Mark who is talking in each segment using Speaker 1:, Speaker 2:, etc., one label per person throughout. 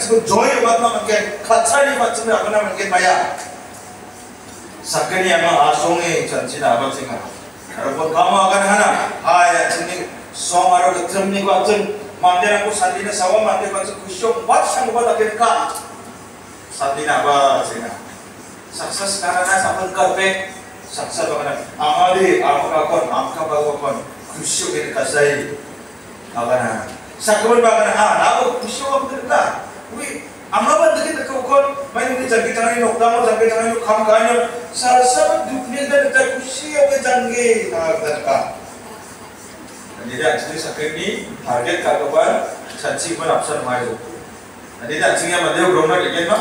Speaker 1: so joy batma ke khatsari batme agna ke maya sakani ama asonge chanchina abatsinga ro kama agan hana aya chini somaro thamni ko atun mandira ko sandina sawa mandira ko khushyo bat sangba da ke ka sandina abatsinga success karana safal karpe success bagana amali amka kon amka bhagwan khushyo ke kasai bagana sakbar bagana ha na ko khushyo bagana wi amma ban da main di kon mai ni ta kita ni nokta mo ta kita ni kham ka ni sar sab dukne da ta kushi ya ke jange ta ta ka sakit ni target ka ko ban sanchi ban option mai do jadi actually ma de grona ke ke ma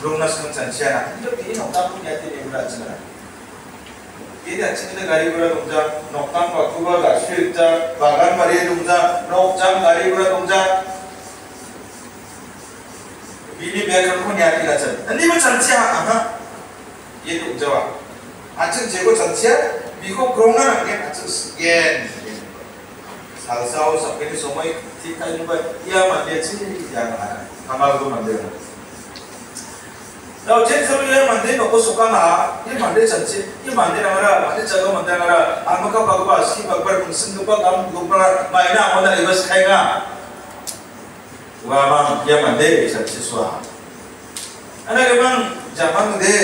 Speaker 1: grona sun sanchi na to ni nokta ko ya te ni ura chana 얘네 아침에 가리구라 동작, 넉강 바꾸가 가슈 입자, 마간 마리의 동작, 넉장 가리구라 동작, biarkan kau nyari aja. Ini mau cantik apa? Ah, ya tuh jawab. Acer jago cantik, biko krona nanti acer sekian. Salsau sampai di somai kita juga ya mandi aja ini yang tuh mandi. Nah, jadi sampai mandi nopo suka nggak? Ini mandi cantik, ini mandi nggak mandi jago mandi nggak Aku kau kau pas, si pun sih kamu gupra mainnya mau dari kayak nggak? Wah, mang, dia mandi, saya siswa. અને પણ જાપાન દે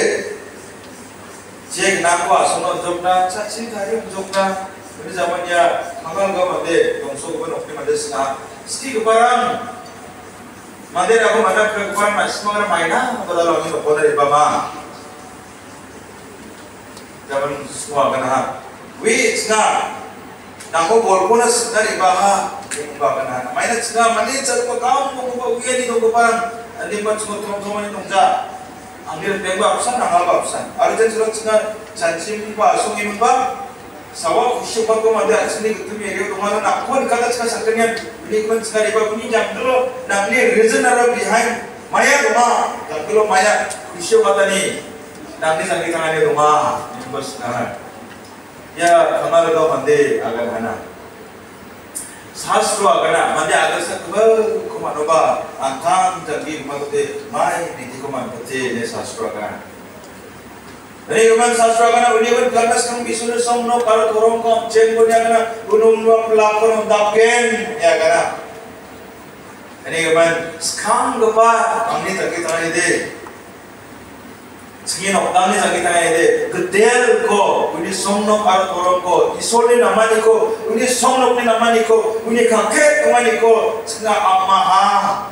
Speaker 1: જે નાકવા સોનો જોકના ચાચી ગારી જોકના 우리 자만이야 강강감한데 동서구분 없게 만들었으나 스티그 바람 만데라고 만나 그런 바람 말씀하거나 마이나 보다로 하면 보다 이봐마 자만 수화가나 위 스나 Nako bolko na sa ibaha, ibaha na. Mainat sila manin sa mau buka kung di toko ko pa, pas sa tumtuman itong ja. Ang hirap na iba, kusan ang haba kusan. Aritan sila sila, sansim pa, sungin pa, sawa kusyo pa ko madya, sini kutumi ego kumana na kuan kalat sakitnya, sakanya, lipat sa iba kuni jam dulu, na ni reason na behind, maya kuma, tapi lo maya, kusyo kata ni, nanti sakit tangan dia rumah, lipat sekarang. यहाँ हमारे गाउँ भन्दै आगा खाना शास्त्र आगना भन्दै आगा सकल कुमार बा आकाम जगी मगते माय नीति कुमार बच्चे ने शास्त्र आगना रे कुमार शास्त्र आगना उन्हें बन कर्णस कम बिसुने सम नो कर थोरों को चेन को आगना उन्होंने वम लाखों हम दापेन आगना रे कुमार स्काम गपा हमने तकी तरह दे Sige 次のお n 先単位で그 대를 거, 우리 성로 바로 돌아온 거, 이 소리 나만 있고, 우리 성로비 나만 있고, 우리 관계 그만 있고, 생각 아마하.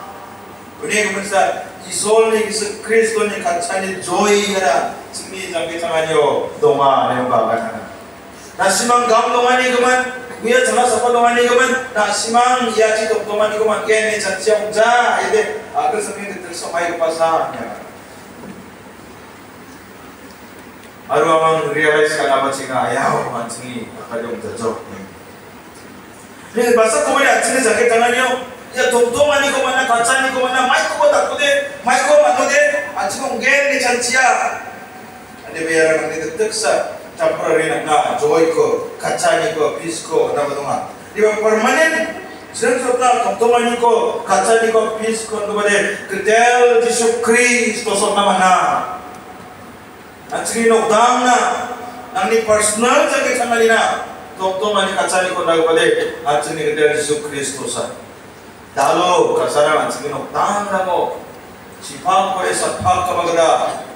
Speaker 1: 우리 그분사 이 소리 기스 크리스도니 같이 조이해라. 승리 잡게 상 n 니요도 n 내용 바가나. 나 심한 감동하니 그 i Kuya o isoli Kristo sige ngayon ni ni kachani jama i sapa domani kaman na simang yachi dok domani kaman kaya ni chanchi ang ja a ide agad sa mga dito sa may k o p a s a niya. aru amang realize kana bachinga ayaw manchingi akadong jajo re basa ko ya chine jake tanganyo ya dokdo mani ko mana kacha ni ko mana mic ko da kude mic ko mano de anchi ko gen ni chanchia ade beyara mani de tuksa temporary nanga joy ko kacha ni ko peace ko na badunga diba permanent Sen sota mani ko kacha ni ko peace ko ndobade kedel Yesus Kristus nama na at singinugdam na ang ni personal sa kita malina tokto mani katsani ko nagpade at sinigitel Jesus Kristo sa dalo kasara ang singinugdam na mo si ko sa pagkamagda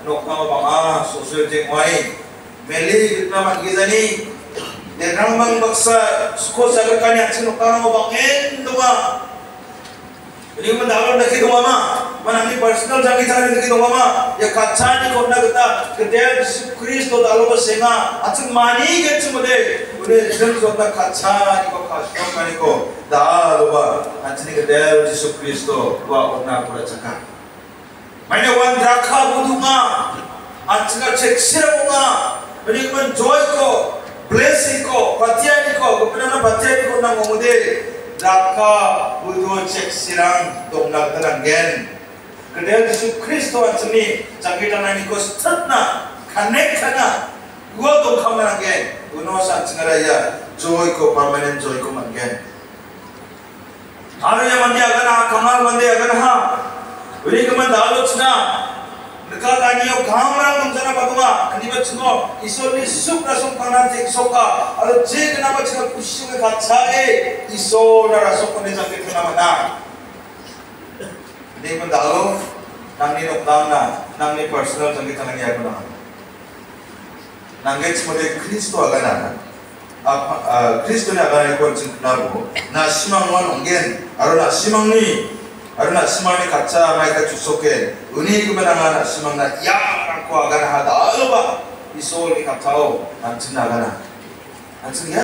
Speaker 1: nokta mo mga susunod yung way meli gitna magizani Denang mang baksa suko sa kanya sinukta mo bangin duwa Hindi mo dalo na kinumama. manami personal jagi cari lagi dong mama ya kacanya kau nak kita kedel Kristo dalam bersenga atun mani gitu mudah 우리 주님보다 가차니고 가시니고 나로바 안치니 그대로 예수 그리스도와 온나고라 잠깐 만약 원 드라카 부둥아 안치가 책시라고가 왜냐면 좋아있고 블레스있고 바티아니고 그러나 바티아니고 나 몸인데 드라카 부두 책시랑 동락들한 겐 그래야 예수 크리스도 왔으니 자기 하나님과 스쳤나 간넥하나 그와도 가만하게 은호사 증하라야 조이고 밤에는 조이고 만게 하루에 만데 아가나 가만 만데 아가나 우리가만 나로치나 그가 아니요 가만한 문제나 봐도마 아니면 지금 이소리 수가 손가락 잭소가 아주 제그나마 제가 구시중에 가차에 이소나라 손가락 잡게 되나마나 ದೇವದಾಲೋ ನನ್ನಿ ರಕ್ತಾಂಗ ನನ್ನಿ personal ಸಂಗೀತ ನನಗೆ ಯಾಕೆ ಬರೋಣ ನಂಗೆ ಮೊದಲೇ ಕ್ರಿಸ್ತು ಆಗನ ಕ್ರಿಸ್ತುನೇ ಆಗನ ಕೊಂಚ ನಾವು ನಾ ಅಶ್ಮಂಗ ನಂಗೆ ಅರು ನಾ ಅಶ್ಮಂಗಿ ಅರು ನಾ ಅಶ್ಮಂಗಿ ಕಚ್ಚ ಮೈಕ ಚುಸೋಕೆ ಉನಿಗೆ ಬರಂಗ ನಾ ಅಶ್ಮಂಗ ಯಾ ನಂಕು ಆಗನ ಹದಾಲುಬ ಈ ಸೋಲ್ಗೆ ಕಚ್ಚಾವು ನಂಚಿನ ಆಗನ ನಂಚಿನ